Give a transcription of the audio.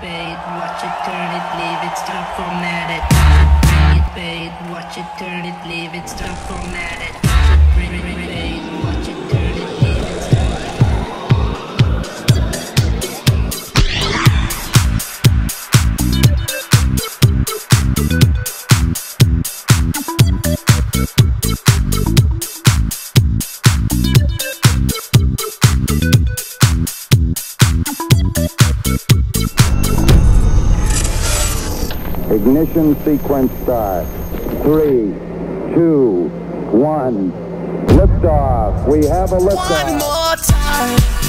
paid, watch it, turn it, leave it, stop, it. Bring it paid, watch it, turn it, leave it, stop, it. Ignition sequence start. Three, two, one. Liftoff. We have a liftoff. One more time.